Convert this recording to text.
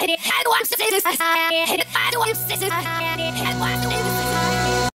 I want to say this. I want to say this.